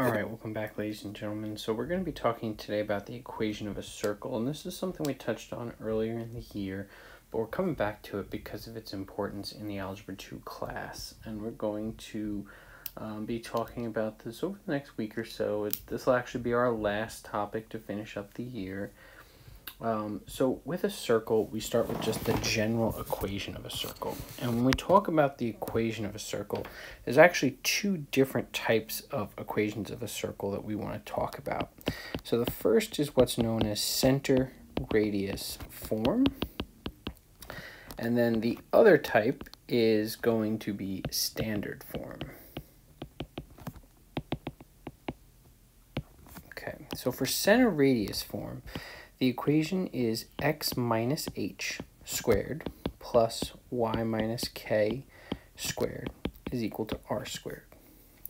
All right, welcome back, ladies and gentlemen. So we're going to be talking today about the equation of a circle, and this is something we touched on earlier in the year, but we're coming back to it because of its importance in the Algebra 2 class, and we're going to um, be talking about this over the next week or so. This will actually be our last topic to finish up the year. Um, so with a circle, we start with just the general equation of a circle. And when we talk about the equation of a circle, there's actually two different types of equations of a circle that we want to talk about. So the first is what's known as center radius form. And then the other type is going to be standard form. Okay, so for center radius form, the equation is x minus h squared plus y minus k squared is equal to r squared.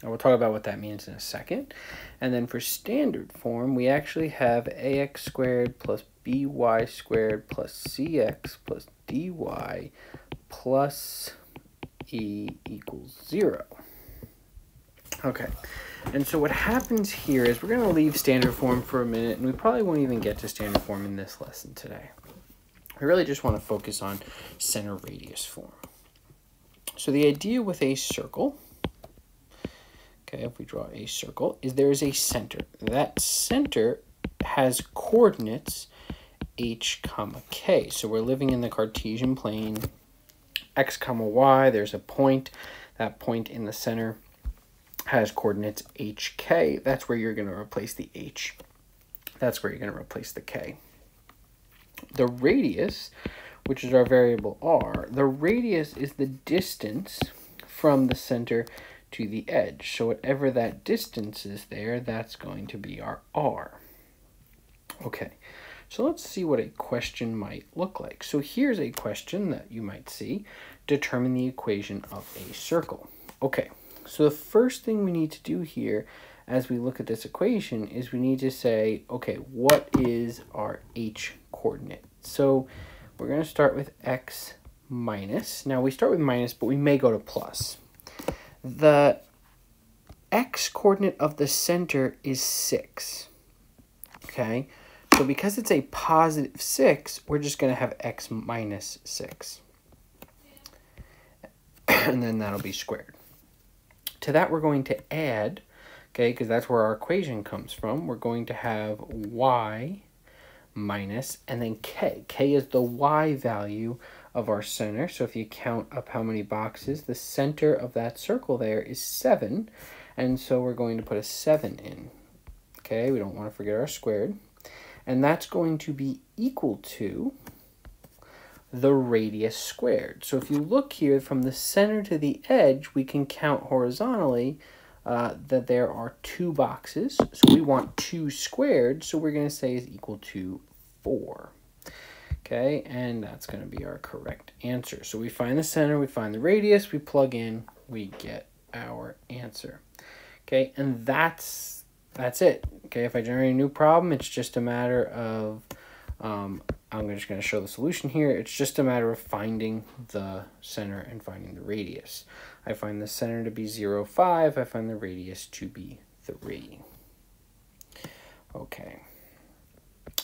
Now we'll talk about what that means in a second. And then for standard form, we actually have ax squared plus by squared plus cx plus dy plus e equals 0. Okay, and so what happens here is we're going to leave standard form for a minute, and we probably won't even get to standard form in this lesson today. We really just want to focus on center radius form. So the idea with a circle, okay, if we draw a circle, is there is a center. That center has coordinates h comma k. So we're living in the Cartesian plane, x comma y, there's a point. That point in the center has coordinates hk. That's where you're going to replace the h. That's where you're going to replace the k. The radius, which is our variable r, the radius is the distance from the center to the edge. So whatever that distance is there, that's going to be our r. Okay, so let's see what a question might look like. So here's a question that you might see. Determine the equation of a circle. Okay, so the first thing we need to do here as we look at this equation is we need to say, okay, what is our h coordinate? So we're going to start with x minus. Now we start with minus, but we may go to plus. The x coordinate of the center is 6. Okay, so because it's a positive 6, we're just going to have x minus 6. and then that'll be squared. To that, we're going to add, okay, because that's where our equation comes from. We're going to have y minus, and then k. k is the y value of our center. So if you count up how many boxes, the center of that circle there is 7. And so we're going to put a 7 in. Okay, we don't want to forget our squared. And that's going to be equal to the radius squared. So if you look here from the center to the edge, we can count horizontally uh, that there are two boxes. So we want 2 squared, so we're going to say is equal to 4. Okay, and that's going to be our correct answer. So we find the center, we find the radius, we plug in, we get our answer. Okay, and that's that's it. Okay, if I generate a new problem, it's just a matter of um, I'm just going to show the solution here. It's just a matter of finding the center and finding the radius. I find the center to be 0, 5. I find the radius to be 3. Okay.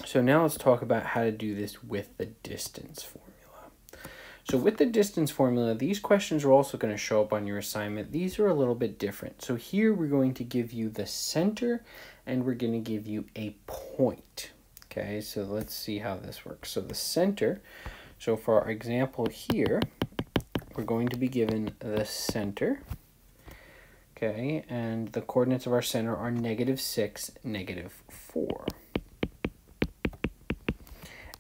So now let's talk about how to do this with the distance formula. So with the distance formula, these questions are also going to show up on your assignment. These are a little bit different. So here we're going to give you the center and we're going to give you a point. Okay, so let's see how this works. So the center, so for our example here, we're going to be given the center. Okay, and the coordinates of our center are negative 6, negative 4.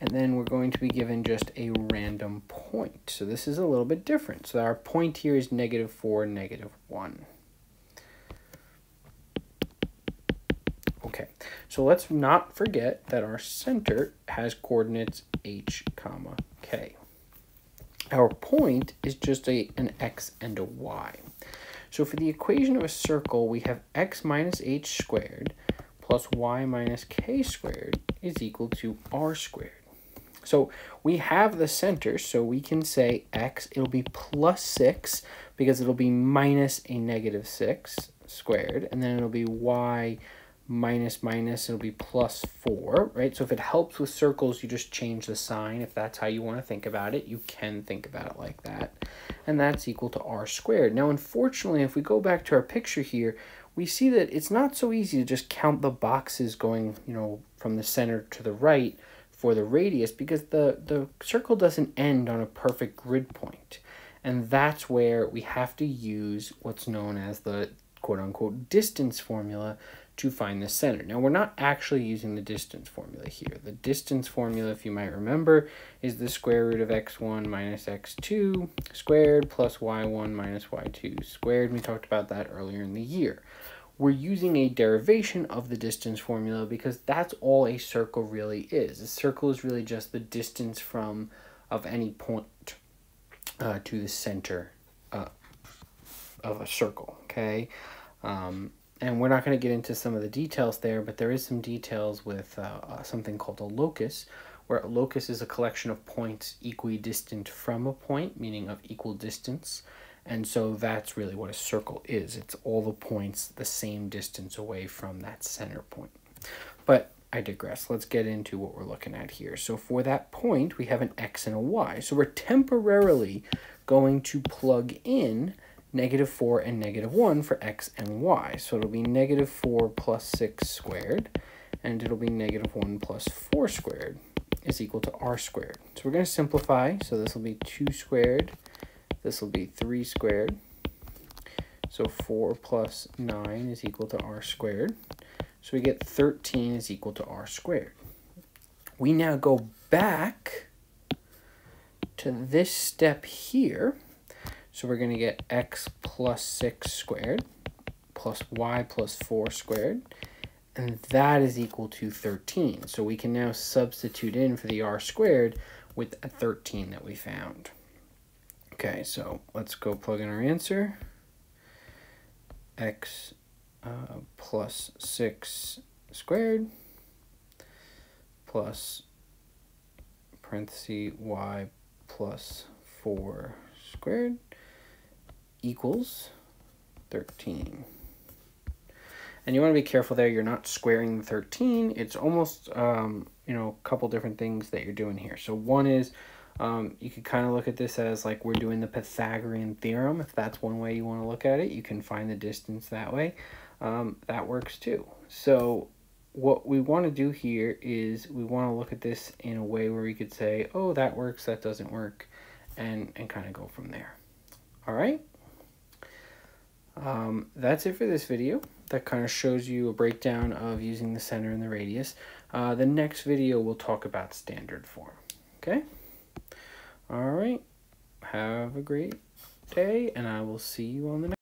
And then we're going to be given just a random point. So this is a little bit different. So our point here is negative 4, negative 1. Okay, so let's not forget that our center has coordinates h comma k. Our point is just a, an x and a y. So for the equation of a circle, we have x minus h squared plus y minus k squared is equal to r squared. So we have the center, so we can say x, it'll be plus 6 because it'll be minus a negative 6. squared, and then it'll be y minus minus, it'll be plus 4, right? So if it helps with circles, you just change the sign. If that's how you want to think about it, you can think about it like that. And that's equal to r squared. Now, unfortunately, if we go back to our picture here, we see that it's not so easy to just count the boxes going, you know, from the center to the right for the radius because the, the circle doesn't end on a perfect grid point. And that's where we have to use what's known as the quote-unquote distance formula to find the center. Now, we're not actually using the distance formula here. The distance formula, if you might remember, is the square root of x1 minus x2 squared plus y1 minus y2 squared. We talked about that earlier in the year. We're using a derivation of the distance formula because that's all a circle really is. A circle is really just the distance from of any point uh, to the center uh, of a circle, okay? Um, and we're not going to get into some of the details there, but there is some details with uh, uh, something called a locus, where a locus is a collection of points equidistant from a point, meaning of equal distance. And so that's really what a circle is. It's all the points the same distance away from that center point. But I digress. Let's get into what we're looking at here. So for that point, we have an x and a y. So we're temporarily going to plug in negative 4 and negative 1 for x and y. So it'll be negative 4 plus 6 squared, and it'll be negative 1 plus 4 squared is equal to r squared. So we're going to simplify. So this will be 2 squared. This will be 3 squared. So 4 plus 9 is equal to r squared. So we get 13 is equal to r squared. We now go back to this step here so we're going to get x plus 6 squared plus y plus 4 squared. And that is equal to 13. So we can now substitute in for the r squared with a 13 that we found. Okay, so let's go plug in our answer. x uh, plus 6 squared plus parenthesis y plus 4 squared equals 13. And you want to be careful there. You're not squaring 13. It's almost, um, you know, a couple different things that you're doing here. So one is um, you could kind of look at this as like we're doing the Pythagorean theorem. If that's one way you want to look at it, you can find the distance that way. Um, that works too. So what we want to do here is we want to look at this in a way where we could say, oh, that works, that doesn't work, and, and kind of go from there. All right? Um, that's it for this video. That kind of shows you a breakdown of using the center and the radius. Uh, the next video we'll talk about standard form. Okay? All right. Have a great day, and I will see you on the next